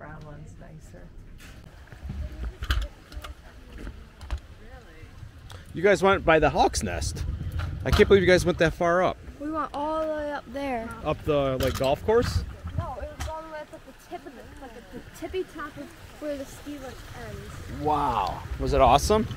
brown one's nicer. You guys went by the Hawk's Nest. I can't believe you guys went that far up. We went all the way up there. Up the like golf course? No, it was all the way up at the tip of the, like at the tippy top of where the ski lift ends. Wow. Was it awesome?